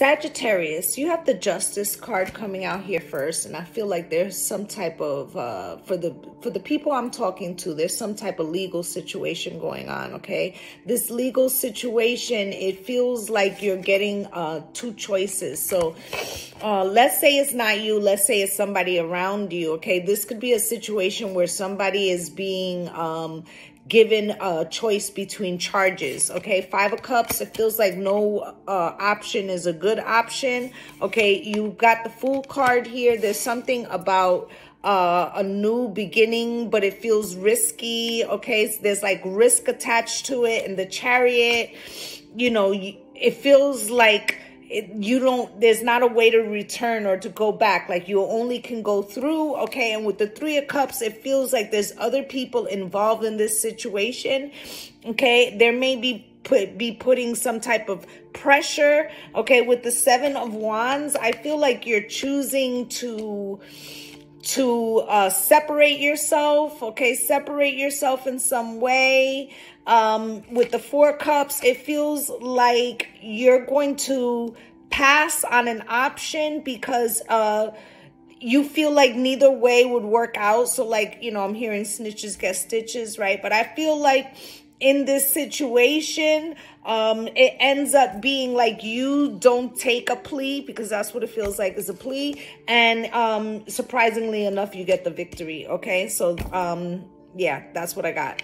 Sagittarius, you have the Justice card coming out here first, and I feel like there's some type of uh, for the for the people I'm talking to, there's some type of legal situation going on. Okay, this legal situation, it feels like you're getting uh, two choices. So, uh, let's say it's not you. Let's say it's somebody around you. Okay, this could be a situation where somebody is being um, given a choice between charges okay five of cups it feels like no uh, option is a good option. Okay you got the fool card here. There's something about uh, a new beginning but it feels risky. Okay so there's like risk attached to it and the chariot. You know it feels like it, you don't there's not a way to return or to go back. Like you only can go through okay and with the three of cups it feels like there's other people involved in this situation okay? There may be put be putting some type of pressure okay? With the seven of wands i feel like you're choosing to to uh, separate yourself, okay? Separate yourself in some way. Um, with the four cups, it feels like you're going to pass on an option because uh, you feel like neither way would work out. So like, you know, I'm hearing snitches get stitches, right? But I feel like in this situation, um, it ends up being like you don't take a plea because that's what it feels like is a plea. And um, surprisingly enough, you get the victory. Okay. So um, yeah, that's what I got.